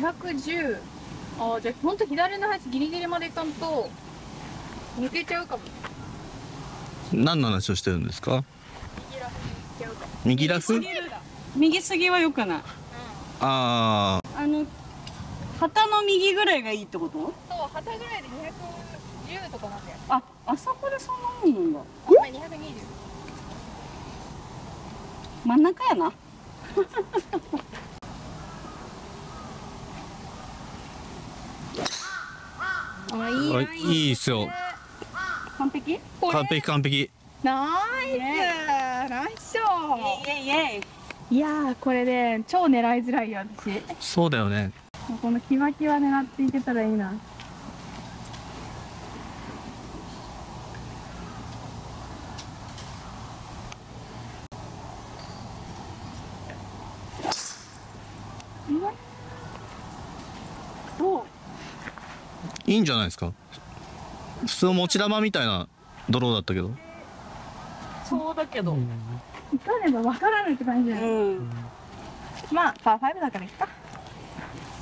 210ああじゃあほんと左の端ギリギリまでいかんと抜けちゃうかも。何の話をしてるんですか？右ラフに行っちゃうかも。右すぎは良くない。ああの旗の右ぐらいがいいってこと？そう旗ぐらいで210とかなんだよ。ああそこでそんなもんなんだ。あ220真ん中やなあいあいいっすよ。完璧？完璧完璧。ナイス。ナイスショイイエイイエイ。ーいやーこれで超狙いづらいよ私。そうだよね。このキワキワ狙っていけたらいいないいんじゃないですか？普通持ち玉みたいなドローだったけど。そうだけど。行かねば分からないって感じだよ、うん。まあパー5だからいっか。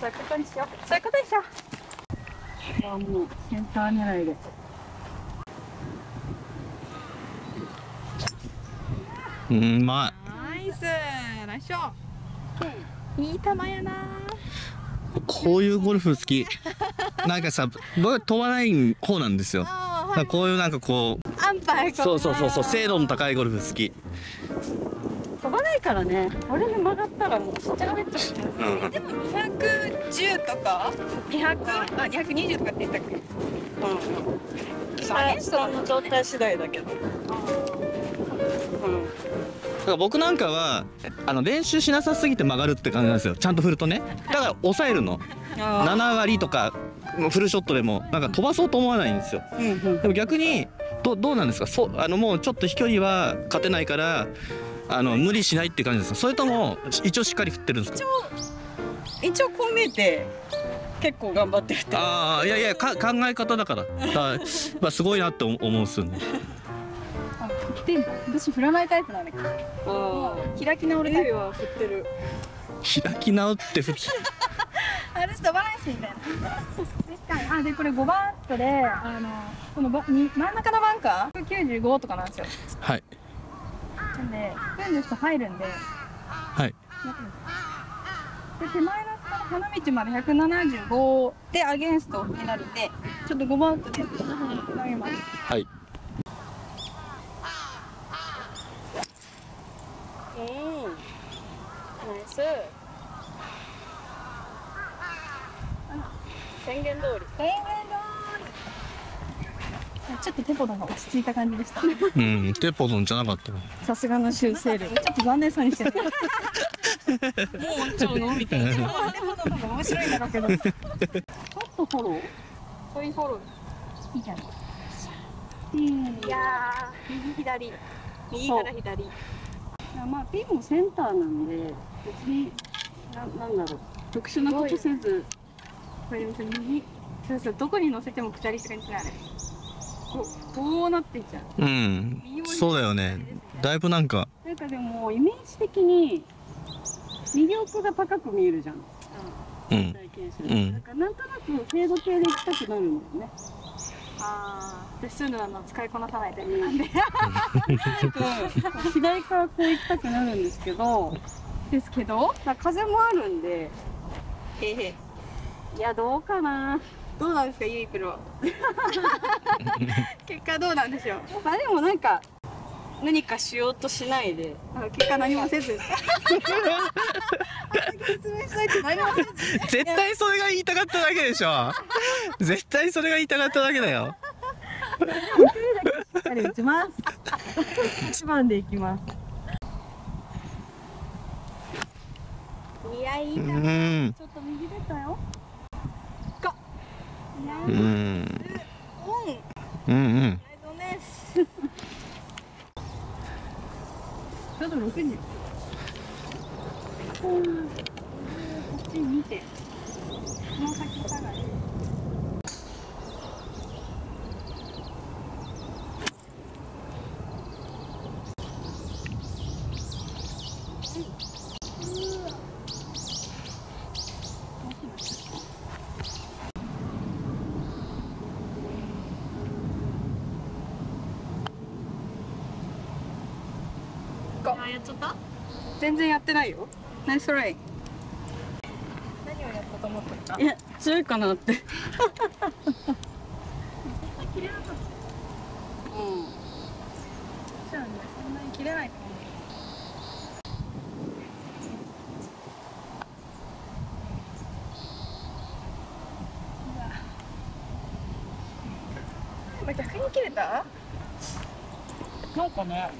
そういうことにしよう。そういうことにしよう。あもうセンター狙いで。うんうまナイス。ナイスショー。いい球やな。いこういうゴルフ好き。なんかさ僕は飛ばない方なんですよ。だあからこういうなんかこうアンパイそうそうそうそう精度の高いゴルフ好き。飛ばないからね。あれで曲がったらもうしっちゃがめっちゃう。ん。でも210とか？200あ220とかって言ったっけ？うんアゲンストの状態次第だけど。う。んだから僕なんかはあの練習しなさすぎて曲がるって感じなんですよ。ちゃんと振るとね。だから抑えるの。あ7割とかフルショットでもなんか飛ばそうと思わないんですよ。ーうんうん。でも逆にどどうなんですか？そうあのもうちょっと飛距離は勝てないからあの無理しないって感じですか？それとも一応しっかり振ってるんですか？一応こう見えて結構頑張ってるって。ああいやいやか考え方だから。だ まあすごいなって思うんですよねあ来てんだ私振らないタイプなんだけど。あ開き直るタイプ。は振ってる。開き直って振っ あれ飛ばないしみたいな。確かにあでこれ5番アットであのこのばに真ん中のバンカー？95とかなんですよ。はい。なんでスプーンの人入るんで。はい。で手前の花道まで175でアゲンストになるんでちょっと5番アットで。投げますはいうんナイス宣言通り。宣言ちょっとテポドンが落ち着いた感じでした。うんテポドンじゃなかった。なさすがの修正力。ちょっと残念そうにしてるもう終わっちゃうのみたいな。ちょっテポドンの方が面白いんだろうけど。とフォロー。そういうフォロー。いいじゃん。いやー。右左。右から左。いやまあピンもセンターなんで別にななんだろう。特殊なことせずこれでもさ右そうそうどこに乗せても下りって感じだねこうこうなっていっちゃう。うん。そうだよね。だいぶなんか。なんかでもイメージ的に右奥が高く見えるじゃん。うん。体験者うん。だからなんとなくフェード系で行きたくなるんだよね。ああでそういうのあの使いこなさないといけないん で 左からこう行きたくなるんですけどですけど風もあるんで。へへいやどうかな。どうなんですかゆいプロ。結果どうなんでしょう。まあでもなんか何かしようとしないで。あ結果何もせず。説明しといて何もせず。絶対それが言いたかっただけでしょ。絶対それが言いたかっただけだよ。しっかり打ちます。一番でいきますいな、んちょっと右出たよ。いやうん。オンうんうん。内臓ですちょっと6時こっち見てこの先下がりちゃった？全然やってないよ。ナイストライ。何をやったと思ってるか？いや強いかなって。切れなかったうん。じゃあねそんなに切れないと思う。まあ逆に切れた？なんかね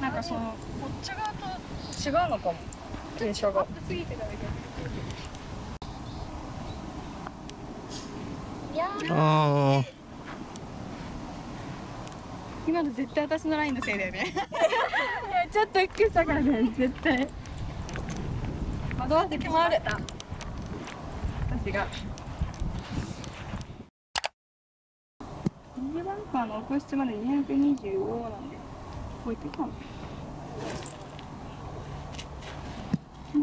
なんかそのこっち側と違うのかも。電車が。過ぎてただけああ今の絶対私のラインのせいだよね。いやちょっとゆっくりしたからね絶対。惑わせて回る私が。右バンカーの奥室まで225なんでこういってかなうーんう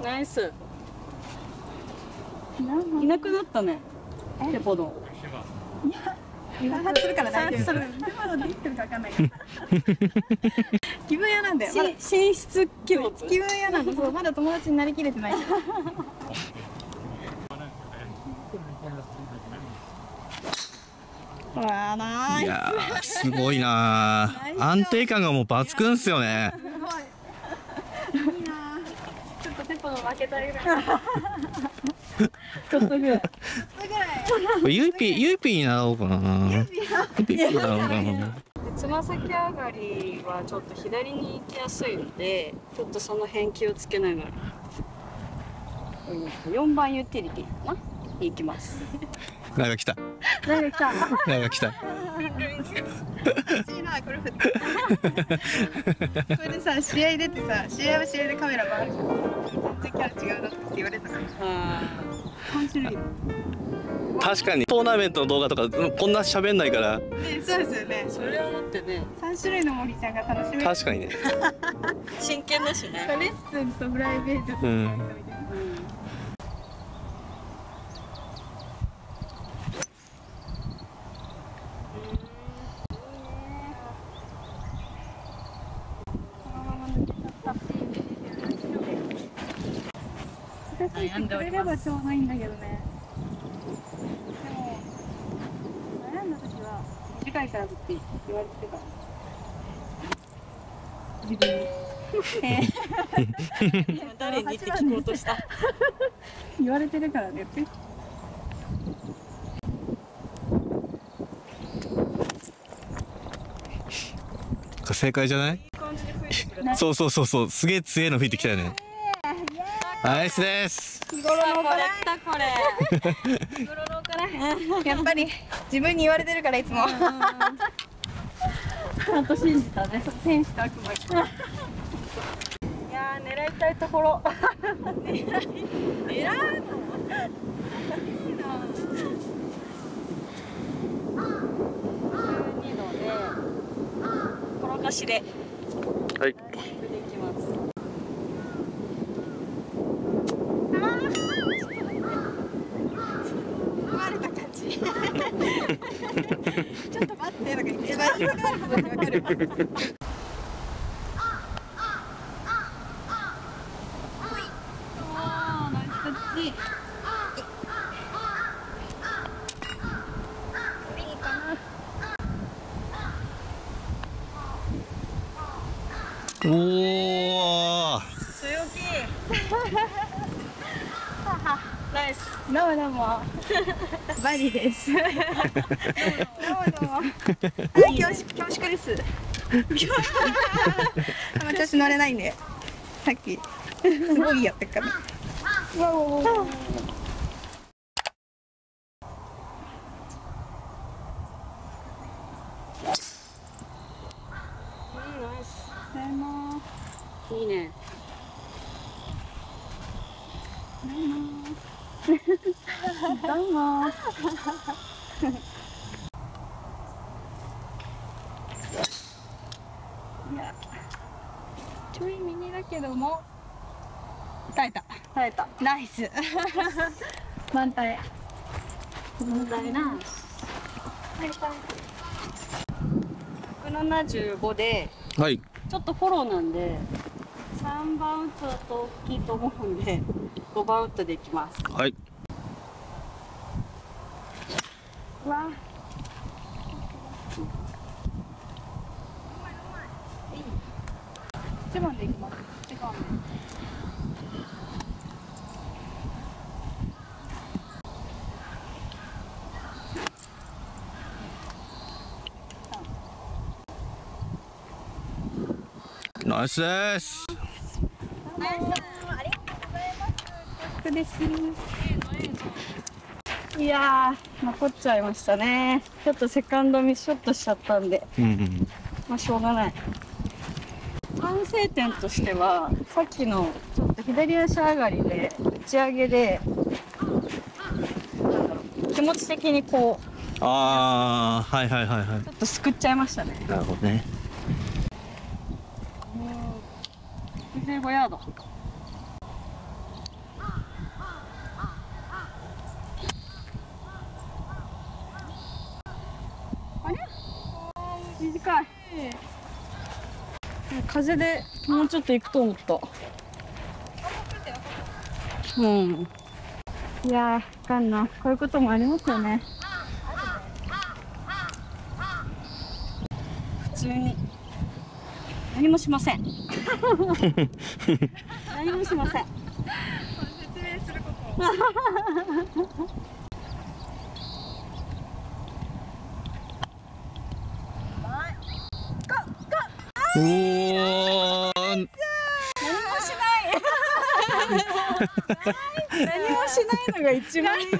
んナイスいなくなったねテポドン開発するから大丈夫。今のできてるかわかんないから。気分屋なんだよ。まだし寝室気分屋なの。そうまだ友達になりきれてないないい。やーすごいなー。安定感がもう抜群っすよね。いい。な。ちょっとテポの負けたいぐらい。ちょっとぐらい。ぐらい。ユーピーユーピーに習おうかな。ユーピーに習おうかな。つま先上がりはちょっと左に行きやすいのでちょっとその辺気をつけながら。4番ユーティリティかな？行きます。なんか来た誰か来たなんか来た。これでさ試合出てさ試合は試合でカメラ回るじゃん。全然キャラ違うなって言われたから。あ三種類。確かにトーナメントの動画とかうんこんな喋んないからねそうですよねー。それをもってね三種類の森ちゃんが楽しめる。確かにね 真剣だしねレッスンとプライベートとうんうん悩んでおりますくれればちょうどいいんだけどね。でも悩んだ時は短いからって言われてたから。自分に。えー誰にって聞こうとした？言われてるからね。正解じゃない？感じで吹いてくれそうそうそうそう。すげえ強いの吹いてきたよね。ナイスです日頃のこれこれ日頃の行い。やっぱり自分に言われてるからいつも。ちゃんと信じたね天使と悪魔。いやー狙いたいところ。狙 い狙うの？いいな。12度で転がしでいきます生まれた感じ。ちょっと待って、なんか一番言いたくなることってわかる。あーナイスタッチ。いいかな。おお強気ナイスどうもどうも。バディです。どうもどうも。あ、恐縮恐縮です。あんま調子乗れないんで。さっきすごいやってっから。うんナイスただいまいいねどうも。いや、ちょい右だけども、耐えた。耐えたナイス満タン問題な175ではいちょっとフォローなんで3番ウッドだと大きいと思うんで5番ウッドでいきますはい。わ一番でいきます違うねナイスです。楽ですいやー残っちゃいましたねちょっとセカンドミスショットしちゃったんでうんうん。まあしょうがない反省点としてはさっきのちょっと左足上がりで打ち上げでなんだろう気持ち的にこうああ、はいはいはいはい。ちょっとすくっちゃいましたねなるほどね。15ヤードあれ短い風でもうちょっと行くと思った。うん。いやーあかんなこういうこともありますよね。普通に。何もしません。何もしません。説明すること何もしないのが一番いいタ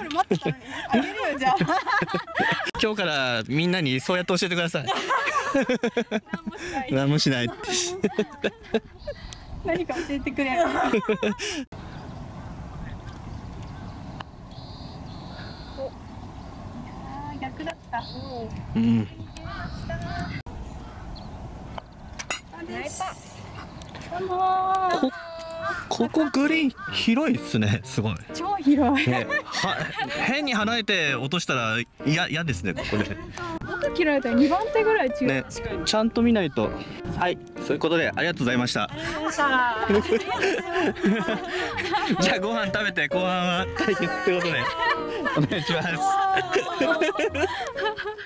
オル待ってたのにあげるよじゃあ今日からみんなにそうやって教えてください。何もしない何もしないって。何か教えてくれ逆だったうん。ナイパこ、ここグリーン広いっすね。すごい。超広いね、は変に離れて落としたら嫌嫌ですねここで。奥切られたら2番手ぐらい違う、ね、ちゃんと見ないと。はい、そういうことでありがとうございました。じゃあご飯食べて後半は対決ってことでお願いします。